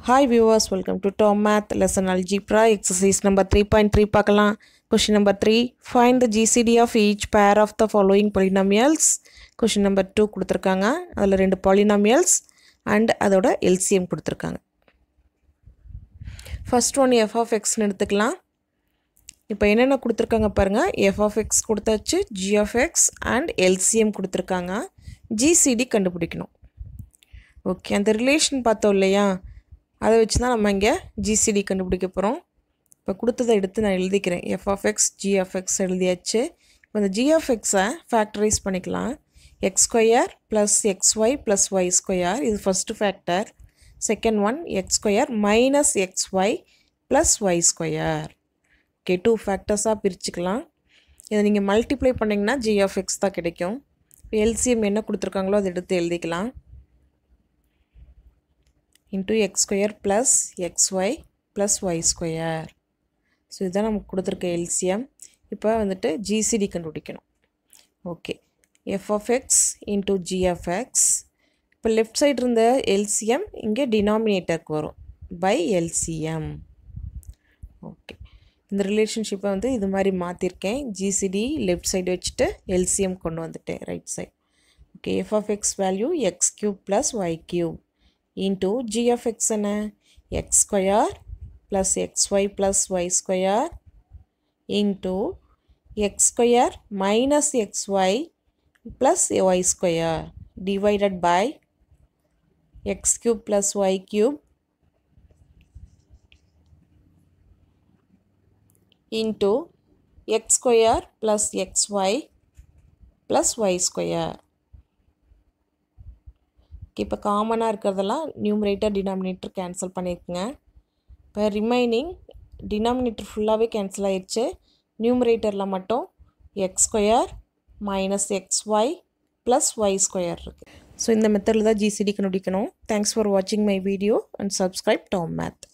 Hi viewers welcome to top math lesson algebra exercise number three point three பார்க்கலாம் question number three find the GCD of each pair of the following polynomials question number two கொடுத்துருக்காங்க அதில் ரெண்டு polynomials and அதோட LCM கொடுத்துருக்காங்க first one F of எக்ஸ்னு எடுத்துக்கலாம் இப்போ என்னென்ன கொடுத்துருக்காங்க பாருங்கள் எஃப் ஆஃப் எக்ஸ் கொடுத்தாச்சு ஜி எக்ஸ் அண்ட் எல்சிஎம் கொடுத்துருக்காங்க ஜிசிடி கண்டுபிடிக்கணும் ஓகே அந்த ரிலேஷன் பார்த்தோம் இல்லையா அதை வச்சு தான் நம்ம இங்கே ஜிசிடி கண்டுபிடிக்க போகிறோம் இப்போ கொடுத்ததை எடுத்து நான் எழுதிக்கிறேன். F of x g of x எழுதியாச்சு. இப்போ இந்த ஜி ஆஃப் எக்ஸை ஃபேக்டரைஸ் பண்ணிக்கலாம். X square plus x y plus y square இது first factor second one x square minus x y plus y square okay two ஃபேக்டர்ஸாக பிரிச்சுக்கலாம். இதை நீங்கள் multiply பண்ணிங்கன்னா ஜி ஆஃப் எக்ஸ் தான் கிடைக்கும். இப்போ எல்சிஎம் என்ன கொடுத்துருக்காங்களோ அதை எடுத்து எழுதிக்கலாம். Into x square plus x y plus y square so இதுதான் நமக்கு கொடுத்துருக்க எல்சிஎம் இப்போ வந்துட்டு ஜிசிடி கண்டுபிடிக்கணும். Okay f of x into x இப்போ லெஃப்ட் சைடு இருந்த எல்சிஎம் இங்கே டினாமினேட்டருக்கு வரும். பை எல்சிஎம் ஓகே இந்த ரிலேஷன்ஷிப்பை வந்து இது மாதிரி மாற்றிருக்கேன் ஜிசிடி லெஃப்ட் சைடு வச்சுட்டு எல்சிஎம் கொண்டு வந்துட்டேன் right side okay f of x value x cube plus y cube into g of x என்ன? X square plus x y plus y square into x square minus x y plus y square divided by x cube plus y cube into x square plus xy plus y square. இப்போ காமனாக இருக்கிறதெல்லாம் numerator denominator cancel பண்ணியிருக்குங்க இப்போ remaining denominator ஃபுல்லாகவே cancel ஆயிடுச்சு நியூமரேட்டரில் மட்டும் x square minus x y plus y square இருக்குது so இந்த மெத்தடில் தான் ஜிசிடி கண்டுபிடிக்கணும். தேங்க்ஸ் ஃபார் வாட்சிங் my video and subscribe Tom math